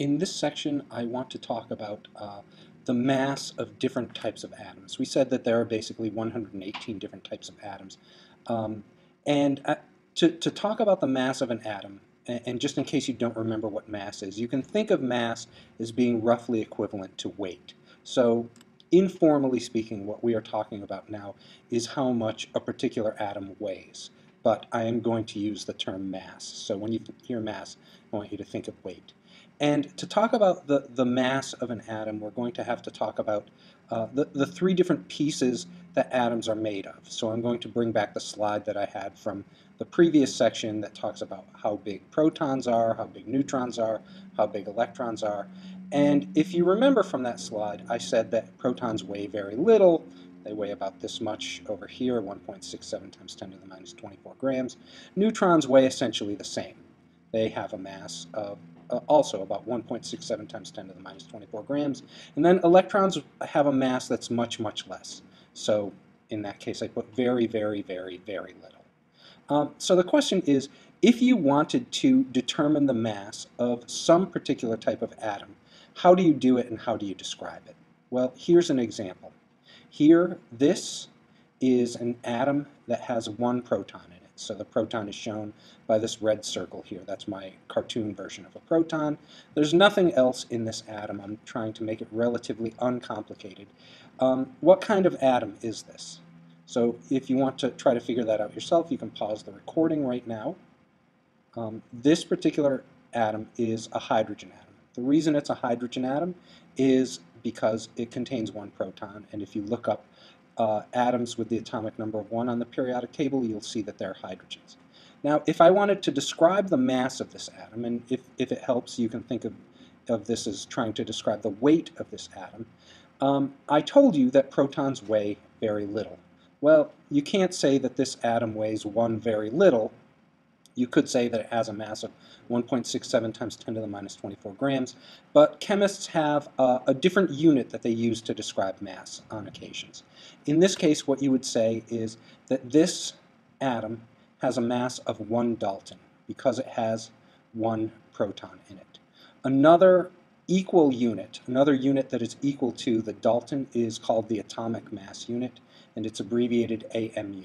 In this section, I want to talk about uh, the mass of different types of atoms. We said that there are basically 118 different types of atoms. Um, and uh, to, to talk about the mass of an atom, and, and just in case you don't remember what mass is, you can think of mass as being roughly equivalent to weight. So informally speaking, what we are talking about now is how much a particular atom weighs. But I am going to use the term mass. So when you hear mass, I want you to think of weight. And to talk about the, the mass of an atom, we're going to have to talk about uh, the, the three different pieces that atoms are made of. So I'm going to bring back the slide that I had from the previous section that talks about how big protons are, how big neutrons are, how big electrons are. And if you remember from that slide, I said that protons weigh very little. They weigh about this much over here, 1.67 times 10 to the minus 24 grams. Neutrons weigh essentially the same. They have a mass of uh, also about 1.67 times 10 to the minus 24 grams. And then electrons have a mass that's much, much less. So in that case, I put very, very, very, very little. Um, so the question is, if you wanted to determine the mass of some particular type of atom, how do you do it and how do you describe it? Well, here's an example. Here, this is an atom that has one proton in it. So the proton is shown by this red circle here. That's my cartoon version of a proton. There's nothing else in this atom. I'm trying to make it relatively uncomplicated. Um, what kind of atom is this? So if you want to try to figure that out yourself, you can pause the recording right now. Um, this particular atom is a hydrogen atom. The reason it's a hydrogen atom is because it contains one proton, and if you look up uh, atoms with the atomic number of 1 on the periodic table, you'll see that they're hydrogens. Now, if I wanted to describe the mass of this atom, and if, if it helps, you can think of, of this as trying to describe the weight of this atom, um, I told you that protons weigh very little. Well, you can't say that this atom weighs one very little you could say that it has a mass of 1.67 times 10 to the minus 24 grams, but chemists have a, a different unit that they use to describe mass on occasions. In this case, what you would say is that this atom has a mass of one Dalton because it has one proton in it. Another equal unit, another unit that is equal to the Dalton is called the atomic mass unit, and it's abbreviated AMU.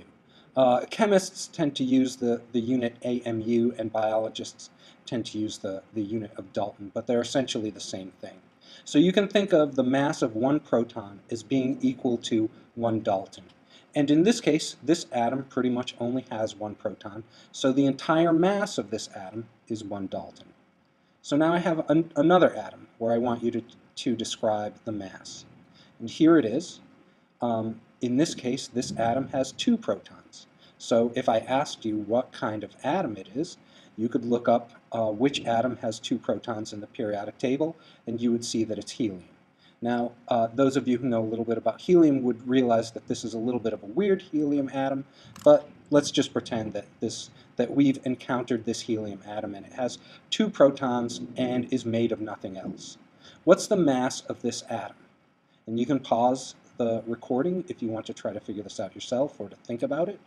Uh, chemists tend to use the, the unit AMU and biologists tend to use the, the unit of Dalton, but they're essentially the same thing. So you can think of the mass of one proton as being equal to one Dalton. And in this case, this atom pretty much only has one proton, so the entire mass of this atom is one Dalton. So now I have an, another atom where I want you to, to describe the mass. And here it is. Um, in this case, this atom has two protons. So if I asked you what kind of atom it is, you could look up uh, which atom has two protons in the periodic table, and you would see that it's helium. Now, uh, those of you who know a little bit about helium would realize that this is a little bit of a weird helium atom, but let's just pretend that this that we've encountered this helium atom and it has two protons and is made of nothing else. What's the mass of this atom? And you can pause the recording if you want to try to figure this out yourself or to think about it.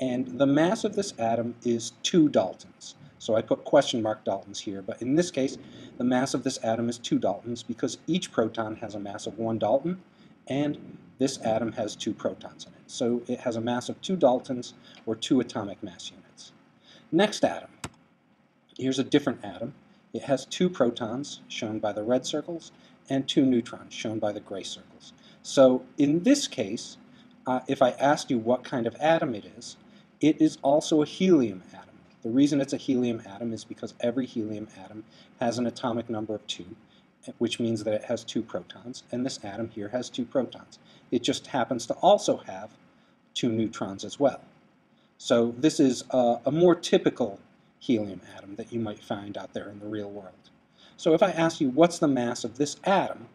And the mass of this atom is 2 Daltons. So I put question mark Daltons here, but in this case, the mass of this atom is 2 Daltons because each proton has a mass of 1 Dalton, and this atom has two protons in it. So it has a mass of 2 Daltons, or 2 atomic mass units. Next atom. Here's a different atom. It has two protons, shown by the red circles, and two neutrons, shown by the gray circles. So in this case, uh, if I asked you what kind of atom it is, it is also a helium atom. The reason it's a helium atom is because every helium atom has an atomic number of 2, which means that it has two protons, and this atom here has two protons. It just happens to also have two neutrons as well. So this is a, a more typical helium atom that you might find out there in the real world. So if I ask you what's the mass of this atom,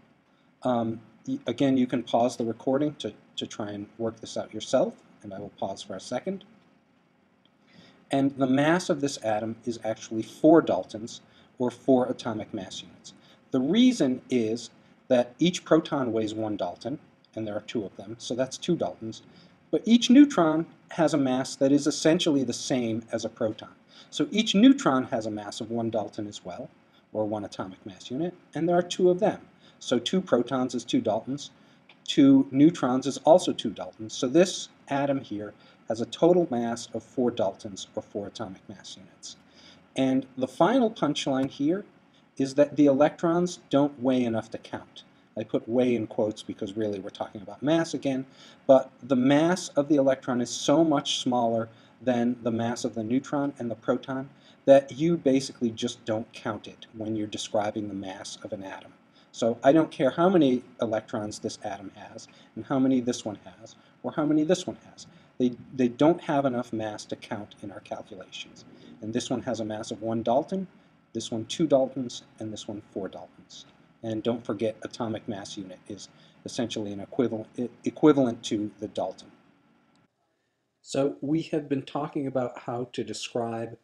um, again you can pause the recording to, to try and work this out yourself, and I will pause for a second. And the mass of this atom is actually 4 Daltons, or 4 atomic mass units. The reason is that each proton weighs 1 Dalton, and there are two of them, so that's 2 Daltons, but each neutron has a mass that is essentially the same as a proton. So each neutron has a mass of 1 Dalton as well, or one atomic mass unit, and there are two of them. So two protons is two Daltons, two neutrons is also two Daltons. So this atom here has a total mass of four Daltons, or four atomic mass units. And the final punchline here is that the electrons don't weigh enough to count. I put weigh in quotes because really we're talking about mass again, but the mass of the electron is so much smaller than the mass of the neutron and the proton that you basically just don't count it when you're describing the mass of an atom. So I don't care how many electrons this atom has, and how many this one has, or how many this one has. They, they don't have enough mass to count in our calculations. And this one has a mass of one Dalton, this one two Daltons, and this one four Daltons. And don't forget atomic mass unit is essentially an equivalent, equivalent to the Dalton. So we have been talking about how to describe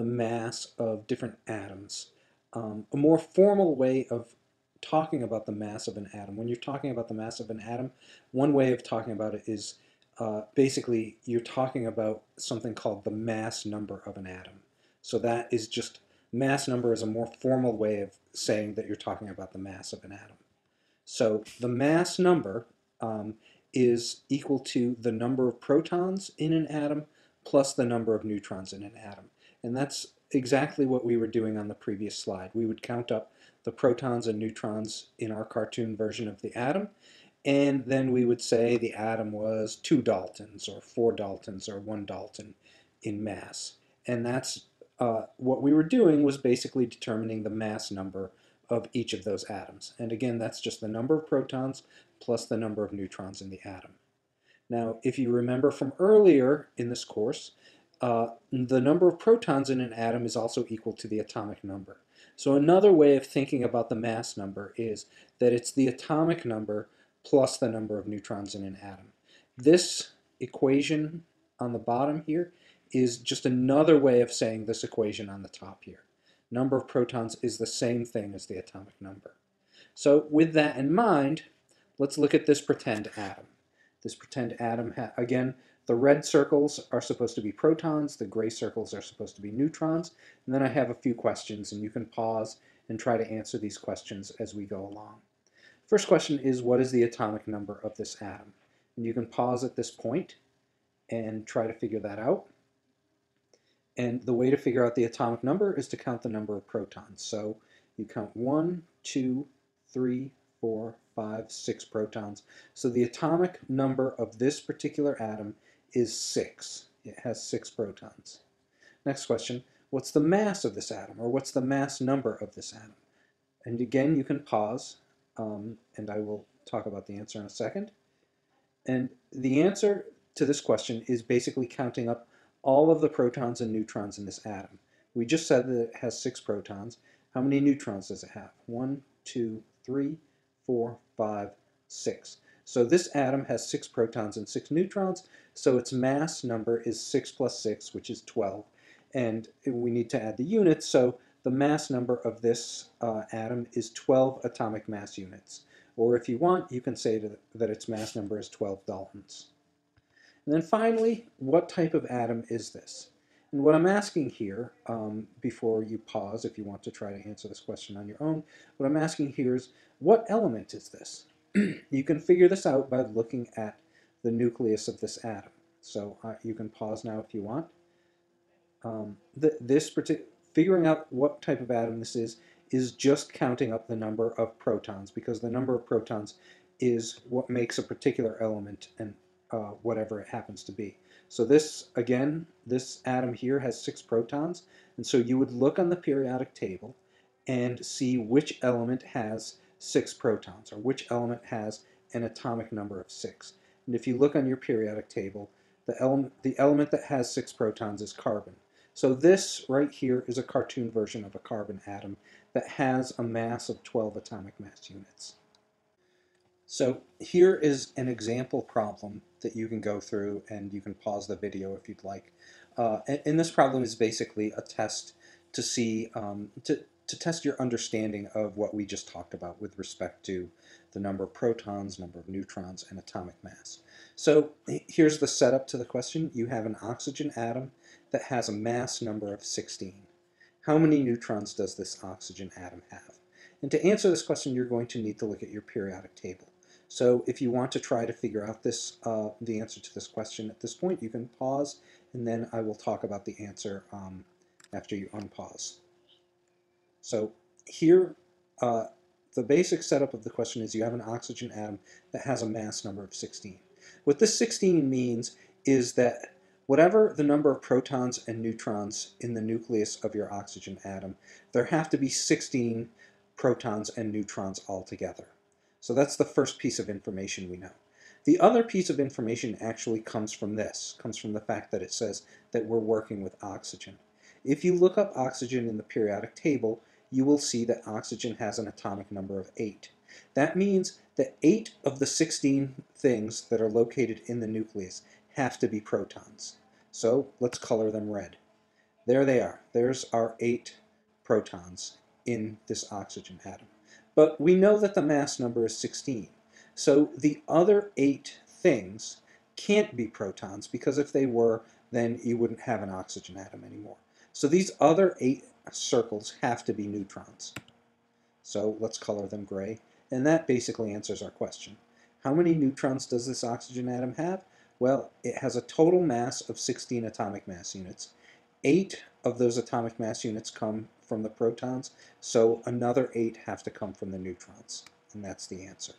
the mass of different atoms. Um, a more formal way of talking about the mass of an atom. When you're talking about the mass of an atom, one way of talking about it is uh, basically you're talking about something called the mass number of an atom. So that is just, mass number is a more formal way of saying that you're talking about the mass of an atom. So the mass number um, is equal to the number of protons in an atom plus the number of neutrons in an atom. And that's exactly what we were doing on the previous slide. We would count up the protons and neutrons in our cartoon version of the atom. And then we would say the atom was two Daltons or four Daltons or one Dalton in mass. And that's uh, what we were doing was basically determining the mass number of each of those atoms. And again, that's just the number of protons plus the number of neutrons in the atom. Now, if you remember from earlier in this course, uh, the number of protons in an atom is also equal to the atomic number. So another way of thinking about the mass number is that it's the atomic number plus the number of neutrons in an atom. This equation on the bottom here is just another way of saying this equation on the top here. Number of protons is the same thing as the atomic number. So with that in mind, let's look at this pretend atom. This pretend atom, again, the red circles are supposed to be protons, the gray circles are supposed to be neutrons, and then I have a few questions and you can pause and try to answer these questions as we go along. First question is what is the atomic number of this atom? And you can pause at this point and try to figure that out. And the way to figure out the atomic number is to count the number of protons. So you count one, two, three, four, five, six protons. So the atomic number of this particular atom is 6. It has 6 protons. Next question, what's the mass of this atom, or what's the mass number of this atom? And again, you can pause, um, and I will talk about the answer in a second. And the answer to this question is basically counting up all of the protons and neutrons in this atom. We just said that it has six protons. How many neutrons does it have? One, two, three, four, five, six. So this atom has six protons and six neutrons, so its mass number is 6 plus 6, which is 12. And we need to add the units, so the mass number of this uh, atom is 12 atomic mass units. Or if you want, you can say that its mass number is 12 Daltons. And then finally, what type of atom is this? And what I'm asking here, um, before you pause if you want to try to answer this question on your own, what I'm asking here is, what element is this? you can figure this out by looking at the nucleus of this atom. So uh, you can pause now if you want. Um, the, this figuring out what type of atom this is is just counting up the number of protons because the number of protons is what makes a particular element and uh, whatever it happens to be. So this, again, this atom here has six protons, and so you would look on the periodic table and see which element has six protons, or which element has an atomic number of six. And if you look on your periodic table, the element, the element that has six protons is carbon. So this right here is a cartoon version of a carbon atom that has a mass of 12 atomic mass units. So here is an example problem that you can go through and you can pause the video if you'd like. Uh, and, and, this problem is basically a test to see, um, to, to test your understanding of what we just talked about with respect to the number of protons, number of neutrons, and atomic mass. So here's the setup to the question. You have an oxygen atom that has a mass number of 16. how many neutrons does this oxygen atom have? And to answer this question, you're going to need to look at your periodic table. So if you want to try to figure out this, uh, the answer to this question at this point, you can pause, and then I will talk about the answer um, after you unpause. So here, uh, the basic setup of the question is you have an oxygen atom that has a mass number of 16. What this 16 means is that whatever the number of protons and neutrons in the nucleus of your oxygen atom, there have to be 16 protons and neutrons altogether. So that's the first piece of information we know. The other piece of information actually comes from this, comes from the fact that it says that we're working with oxygen. If you look up oxygen in the periodic table, you will see that oxygen has an atomic number of 8. That means that 8 of the 16 things that are located in the nucleus have to be protons. So let's color them red. There they are. There's our 8 protons in this oxygen atom. But we know that the mass number is 16. So the other 8 things can't be protons because if they were, then you wouldn't have an oxygen atom anymore. So these other 8 circles have to be neutrons. So let's color them gray. And that basically answers our question. How many neutrons does this oxygen atom have? Well, it has a total mass of 16 atomic mass units. Eight of those atomic mass units come from the protons, so another eight have to come from the neutrons. And that's the answer.